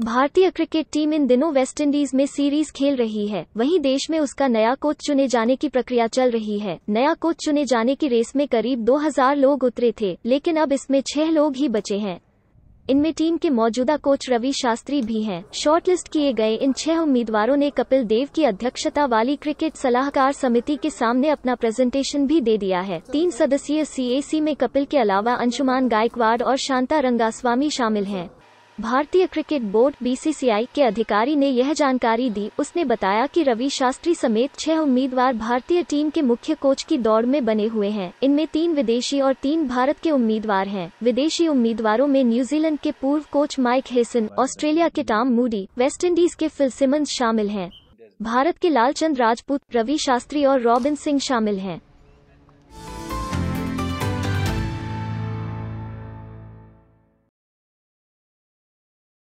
भारतीय cricket team इन दिनों West Indies में सीरीज़ खेल रही है। वहीं देश में उसका नया कोच चुने जाने की प्रक्रिया चल रही है। नया कोच चुने जाने की रेस में करीब 2000 लोग उतरे थे, लेकिन अब इसमें छह लोग ही बचे हैं। इनमें टीम के मौजूदा कोच रवि शास्त्री भी हैं। शॉर्टलिस्ट किए गए इन छह उम्मीदवारों ने कपिल देव की अध्यक्षता वाली क्रिकेट सलाहकार समिति के सामने अपना प्रेजेंटेशन भी दे दिया है। तीन सदस्यीय सीएसी में कपिल के अलावा अंशुमान गायकवाड़ और शांता रंगास्वामी शामिल हैं। भारतीय क्रिकेट बोर्ड बीसीसीआई के अधिकारी ने यह जानकारी दी। उसने बताया कि रवि शास्त्री समेत छह उम्मीदवार भारतीय टीम के मुख्य कोच की दौड़ में बने हुए हैं। इनमें तीन विदेशी और तीन भारत के उम्मीदवार हैं। विदेशी उम्मीदवारों में न्यूजीलैंड के पूर्व कोच माइक हेसन, ऑस्ट्रेलिया के टॉम मूडी वेस्टइंडीज के फिल शामिल हैं। भारत के लालचंद राजपूत, रवि शास्त्री और रॉबिन सिंह शामिल हैं।